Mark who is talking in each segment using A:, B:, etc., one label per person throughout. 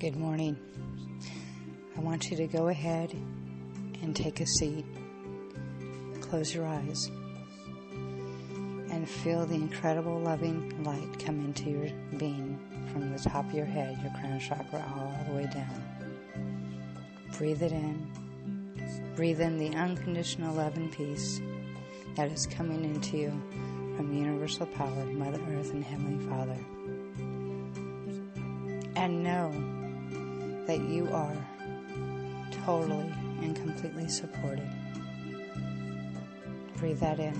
A: Good morning. I want you to go ahead and take a seat. Close your eyes and feel the incredible loving light come into your being from the top of your head, your crown chakra, all the way down. Breathe it in. Breathe in the unconditional love and peace that is coming into you from the universal power, Mother Earth, and Heavenly Father. And know that you are totally and completely supported. Breathe that in.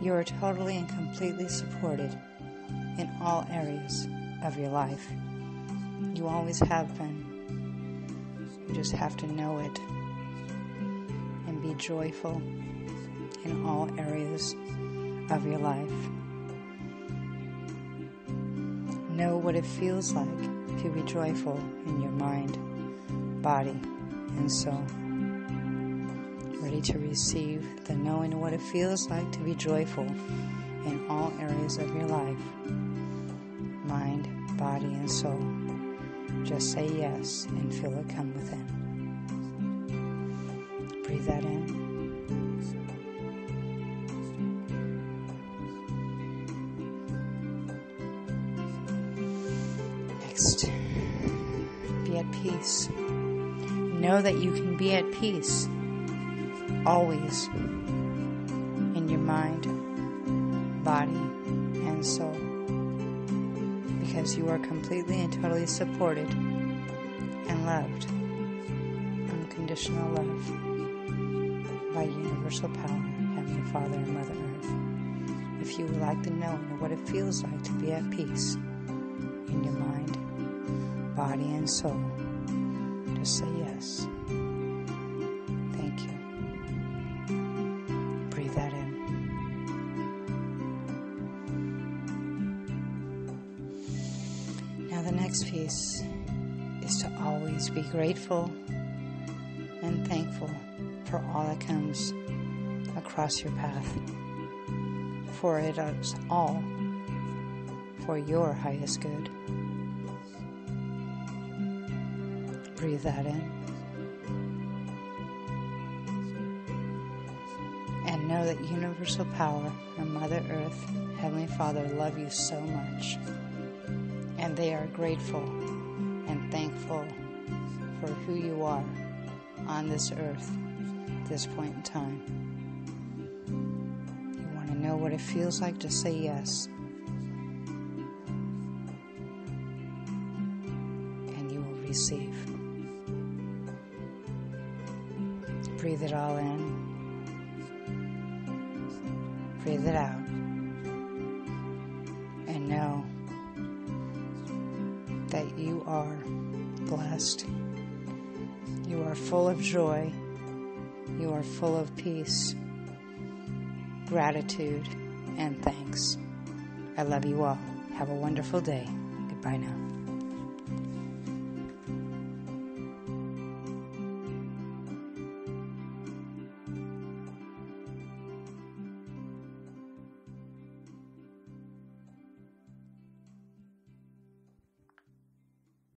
A: You are totally and completely supported in all areas of your life. You always have been. You just have to know it and be joyful in all areas of your life. Know what it feels like to be joyful in your mind, body, and soul. Ready to receive the knowing what it feels like to be joyful in all areas of your life mind, body, and soul. Just say yes and feel it come within. Breathe that in. Be at peace. Know that you can be at peace always in your mind, body, and soul because you are completely and totally supported and loved. Unconditional love by universal power, Heavenly Father and Mother Earth. If you would like to know what it feels like to be at peace body, and soul, just say yes. Thank you. Breathe that in. Now, the next piece is to always be grateful and thankful for all that comes across your path. For it is all for your highest good. Breathe that in. And know that universal power and Mother Earth, Heavenly Father love you so much and they are grateful and thankful for who you are on this earth at this point in time. You want to know what it feels like to say yes. And you will receive. Breathe it all in. Breathe it out. And know that you are blessed. You are full of joy. You are full of peace, gratitude, and thanks. I love you all. Have a wonderful day. Goodbye now.